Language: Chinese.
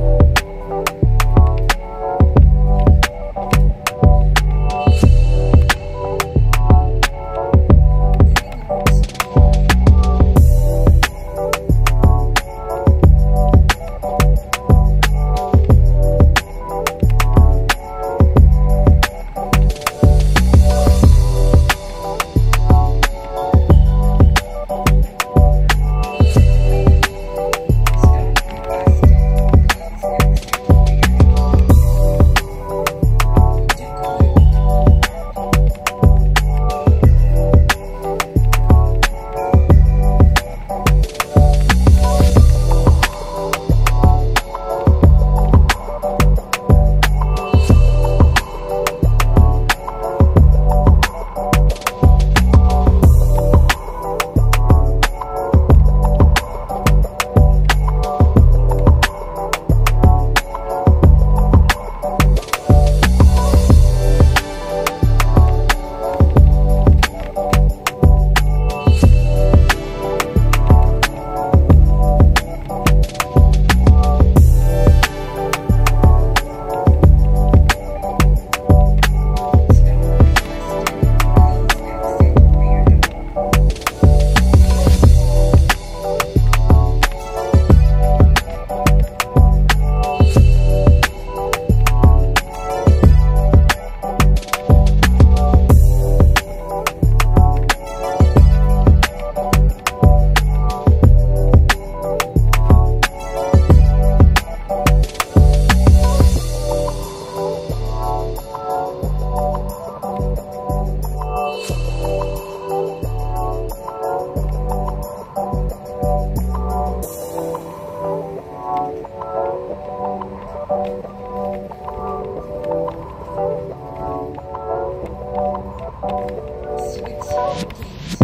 you 心情